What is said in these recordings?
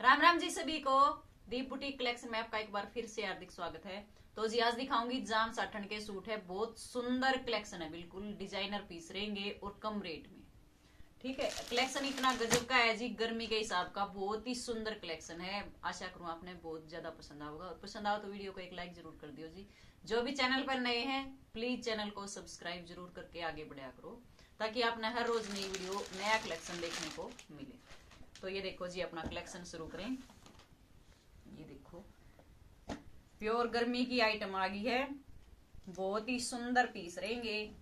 राम राम जी सभी को। दीप boutique collection में आपका एक बार फिर से हार्दिक स्वागत है। तो जी, आज दिखाऊँगी जाम साठन के सूट है। बहुत सुंदर कलेक्शन है, बिल्कुल डिज़ाइनर पीस रहेंगे और कम रेट में। ठीक है, कलेक्शन इतना गजब का है जी, गर्मी के हिसाब का बहुत ही सुंदर कलेक्शन है। आशा करूँ आपने बहुत ज़्यादा पसंद आओगा और पसंद आओ तो वीडियो को एक लाइक ज़रूर कर दियो जी। जो भी चैनल पर नए हैं, प्लीज़ चैनल को सब्सक्राइब ज़रूर करके आगे बढ़ाया करो, ताकि आपने हर रोज नई वीडियो, नया कलेक्शन देखने को मिले। तो ये देखो जी, अपना कलेक्शन शुरू करें। ये देखो। प्योर गर्मी की आइटम आ गई है। बहुत ही सुंदर पीस रहेंगे।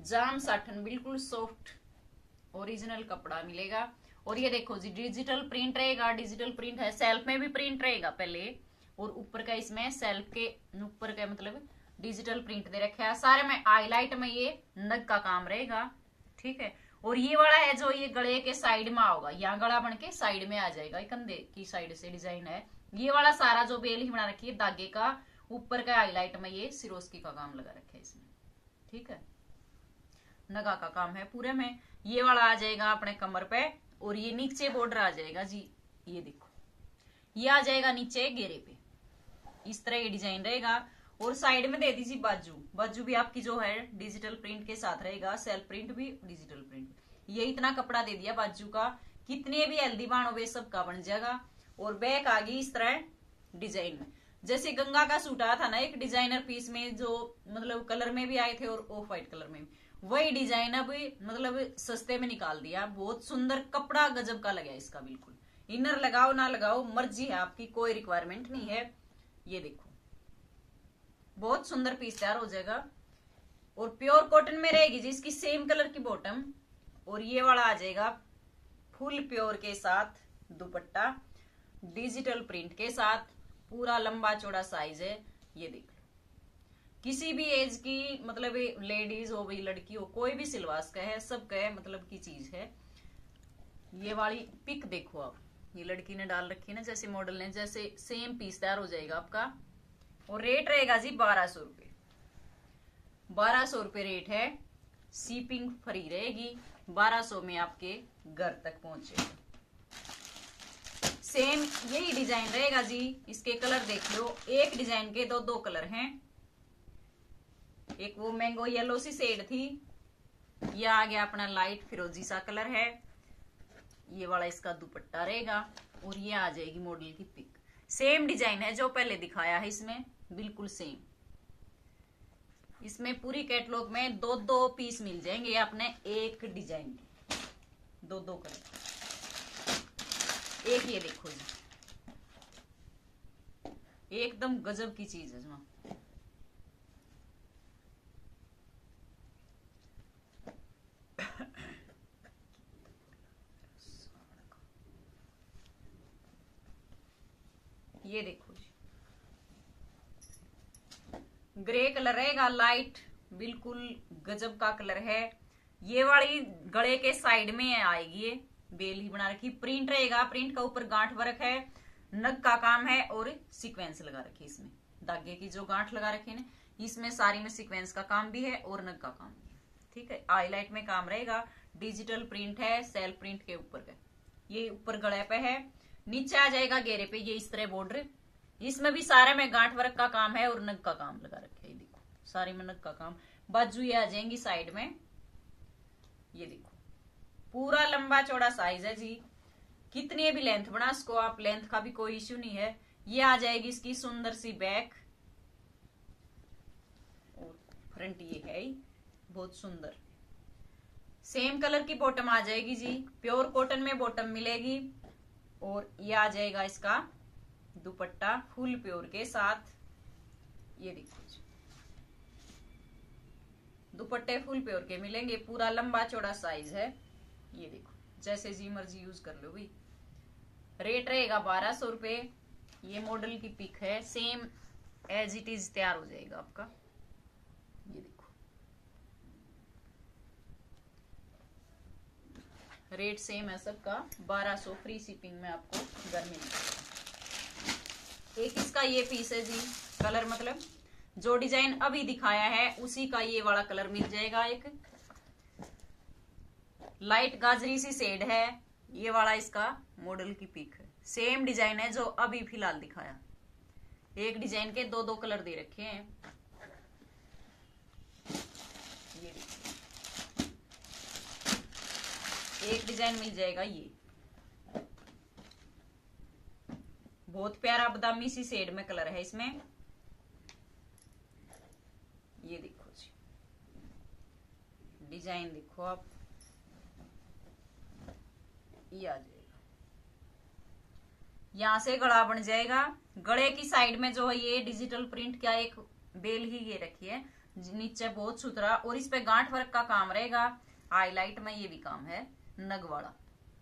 जाम साठन बिल्कुल सॉफ्ट ओरिजिनल कपड़ा मिलेगा। और ये देखो जी डिजिटल प्रिंट रहेगा। डिजिटल प्रिंट है सेल्फ में भी प्रिंट रहेगा पहले। और ऊपर का इसमें सेल्फ के, ऊपर का मतलब डिजिटल प्रिंट दे रखा है। सारे में हाईलाइट में ये नग का काम रहेगा। ठीक है? और ये वाला है जो ये गले के साइड में आओगा, यहाँ गला बन के साइड में आ जाएगा कंधे की साइड से डिज़ाइन है। ये वाला सारा जो बेल ही बना रखी है, धागे का, ऊपर का हाईलाइट में ये सिरोस्की का काम लगा रखे है इसमें। ठीक है? नगा का काम है पूरे में। ये वाला आ जाएगा अपने कमर पे और ये नीचे बॉर्डर आ जाएगा। जी, ये देखो। ये आ जाएगा नीचे घेरे पे। इस तरह ये डिज़ाइन रहेगा। और साइड में दे दीजिए बाजू। बाजू भी आपकी जो है डिजिटल प्रिंट के साथ रहेगा सेल्फ प्रिंट भी डिजिटल प्रिंट ये इतना कपड़ा दे दिया बाजू का, कितने भी हेल्दी बाणो वे सबका बन जाएगा। और बैक आ गई इस तरह डिज़ाइन में। जैसे गंगा का सूट आया था ना, एक डिज़ाइनर पीस में जो मतलब कलर में भी आए थे और ऑफ़ व्हाइट कलर में वही डिज़ाइन अब मतलब सस्ते में निकाल दिया। बहुत सुंदर कपड़ा गजब का लगा इसका, बिल्कुल। इनर लगाओ, ना लगाओ, मर्ज़ी है आपकी, कोई रिक्वायरमेंट नहीं है। ये देखो। बहुत सुंदर पीस तैयार हो जाएगा। और प्योर कॉटन में रहेगी जी, इसकी सेम कलर की बॉटम और ये वाला आ जाएगा फुल प्योर के साथ, दुपट्टा डिजिटल प्रिंट के साथ। पूरा लंबा चौड़ा साइज़ है, ये देख लो। किसी भी एज की मतलब लेडीज़ हो गई लड़की हो, कोई भी सिलवास का है, सब का है मतलब की चीज़ है। ये वाली पिक देखो आप। ये लड़की ने डाल रखी है ना, जैसे मॉडल ने, जैसे सेम पीस तैयार हो जाएगा आपका। और रेट रहेगा जी बारह सौ रुपये बारह सौ रुपये रेट है सीपिंग फ्री रहेगी, बारह सौ में आपके घर तक पहुंचेगा। सेम यही डिज़ाइन रहेगा जी, इसके कलर देख लो, एक डिज़ाइन के दो दो कलर हैं। एक वो मैंगो येलो सी सेड थी, ये आ गया अपना लाइट फिरोजी सा कलर है, ये वाला इसका दुपट्टा रहेगा, और ये आ जाएगी मॉडल की पिक सेम डिज़ाइन है जो पहले दिखाया है इसमें, बिल्कुल सेम। इसमें पूरी कैटलॉग में दो दो पीस मिल जाएँगे, आपने एक डिज़ाइन दो दो कलर। एक ये देखो एकदम गजब की चीज़ है। ये देखो जी। ग्रे कलर रहेगा लाइट बिल्कुल गजब का कलर है। ये वाली गले के साइड में आएगी ये, बेल ही बना रखी। प्रिंट रहेगा प्रिंट का ऊपर गांठ वर्क है, नग का काम है और सीक्वेंस लगा रखी इसमें। धागे की जो गांठ लगा रखी है इसमें सारी में सीक्वेंस का काम भी है और नग का काम भी ठीक है? आईलाइट में काम रहेगा डिजिटल प्रिंट है सेल प्रिंट के ऊपर का। ये ऊपर गले पे है नीचे आ जाएगा घेरे पे, ये इस तरह बॉर्डर इसमें भी सारे में गांठ वर्क का काम है और नग का काम लगा रखे है देखो। सारे में नग का काम। बाजू ये आ जाएँगी साइड में। ये देखो। पूरा लंबा चौड़ा साइज़ है जी। कितनी भी लेंथ बना, इसको आप लेंथ का भी कोई इश्यू नहीं है। ये आ जाएगी इसकी सुंदर सी बैक और फ्रंट ये है बहुत सुंदर। सेम कलर की बॉटम आ जाएगी जी। प्योर कॉटन में बॉटम मिलेगी। और ये आ जाएगा इसका दुपट्टा फुल प्योर के साथ। ये देखो दुपट्टे फुल प्योर के मिलेंगे, पूरा लंबा चौड़ा साइज़ है। ये देखो, जैसे जी मर्ज़ी यूज़ कर लो भाई रेट रहेगा बारह सौ रुपये ये मॉडल की पिक है सेम एज इट इज़ तैयार हो जाएगा आपका। ये देखो। रेट सेम है सबका। बारह सौ फ्री शिपिंग में आपको घर मिल एक इसका ये पीस है जी कलर मतलब। जो डिज़ाइन अभी दिखाया है, उसी का ये वाला कलर मिल जाएगा एक। लाइट गाजरी सी शेड है, ये वाला इसका मॉडल की पिक है। सेम डिज़ाइन है जो अभी फ़िलहाल दिखाया। एक डिज़ाइन के दो दो कलर दे रखे हैं। ये एक डिज़ाइन मिल जाएगा ये। बहुत प्यारा बदामी सी शेड में कलर है इसमें। ये देखो जी। डिज़ाइन देखो आप। ये आ जाएगा। यहाँ से गला बन जाएगा। गले की साइड में जो है ये डिजिटल प्रिंट क्या एक बेल ही ये रखी है, नीचे बहुत सुथरा और इस पे गांठ वर्क का काम रहेगा। हाईलाइट में ये भी काम है। नग वाला।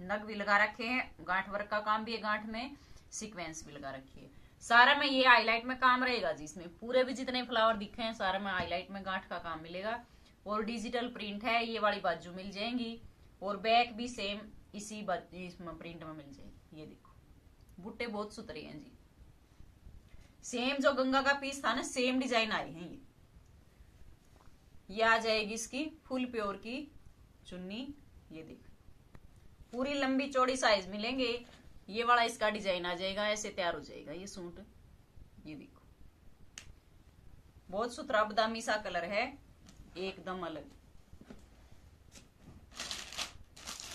नग भी लगा रखे हैं, गांठ वर्क का काम भी है गांठ में सीक्वेंस भी लगा रखी है। सारा में ये हाईलाइट में काम रहेगा जी, इसमें पूरे भी जितने फ्लावर दिखे हैं, सारा में हाईलाइट में गांठ का काम मिलेगा। और डिजिटल प्रिंट है, ये वाली बाजू मिल जाएँगी, और बैक भी सेम इसी इसमें प्रिंट में मिल जाएगी। ये देखो बुट्टे बहुत सुतरे हैं जी। सेम जो गंगा का पीस था ना सेम डिज़ाइन आई है ये। ये आ जाएगी इसकी, फुल प्योर की चुन्नी, ये देख। पूरी लंबी चौड़ी साइज़ मिलेंगे। ये वाला इसका डिज़ाइन आ जाएगा, ऐसे तैयार हो जाएगा ये सूट। ये देखो। बहुत सुथरा बदामी सा कलर है, एकदम अलग।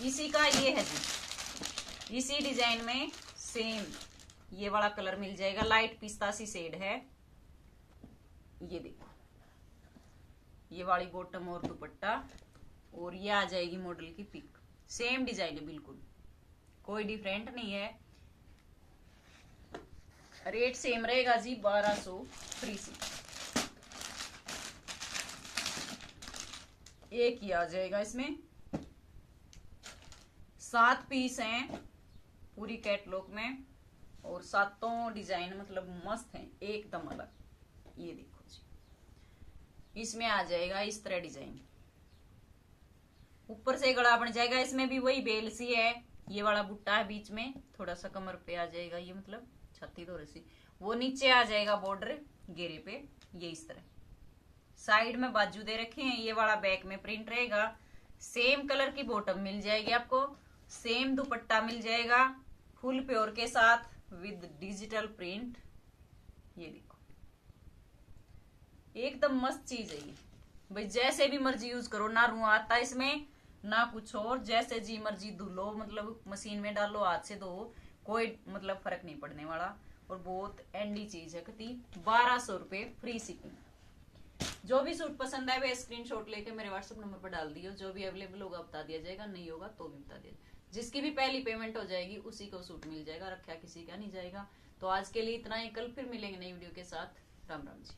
इसी का ये है जी। इसी डिज़ाइन में सेम ये वाला कलर मिल जाएगा। लाइट पिस्ता सी शेड है। ये देखो। ये वाली बॉटम और दुपट्टा। और ये आ जाएगी मॉडल की पिक सेम डिज़ाइन है, बिल्कुल। कोई डिफरेंट नहीं है। रेट सेम रहेगा जी, बारह सो फ्री सी एक ही आ जाएगा इसमें। सात पीस हैं पूरी कैटलॉग में, और सातों डिज़ाइन मतलब मस्त हैं, एकदम अलग। ये देखो जी। इसमें आ जाएगा इस तरह डिज़ाइन ऊपर से गला बन जाएगा, इसमें भी वही बेल सी है, ये वाला बुट्टा है बीच में, थोड़ा सा कमर पे आ जाएगा, ये मतलब छत्ती थोड़ी सी वो नीचे आ जाएगा बॉर्डर घेरे पे, ये इस तरह। साइड में बाजू दे रखे हैं, ये वाला बैक में प्रिंट रहेगा। सेम कलर की बॉटम मिल जाएगी आपको सेम दुपट्टा मिल जाएगा फुल प्योर के साथ विद डिजिटल प्रिंट ये देखो। एकदम मस्त चीज़ है ये। भाई, जैसे भी मर्ज़ी यूज़ करो, ना रू आता इसमें। ना कुछ और, जैसे जी मर्ज़ी धुलो मतलब मशीन में डालो, हाथ से दो कोई मतलब फ़र्क नहीं पड़ने वाला। और बहुत एंडी चीज़ है कति बारह सौ रुपए फ्री शिपिंग जो भी सूट पसंद आए वे स्क्रीनशॉट लेके मेरे व्हाट्सएप नंबर पर डाल दियो। जो भी अवेलेबल होगा बता दिया जाएगा, नहीं होगा तो भी बता दिया जिसकी भी पहली पेमेंट हो जाएगी, उसी को सूट मिल जाएगा रखा किसी का नहीं जाएगा। तो आज के लिए इतना ही, कल फिर मिलेंगे नई वीडियो के साथ। राम राम जी।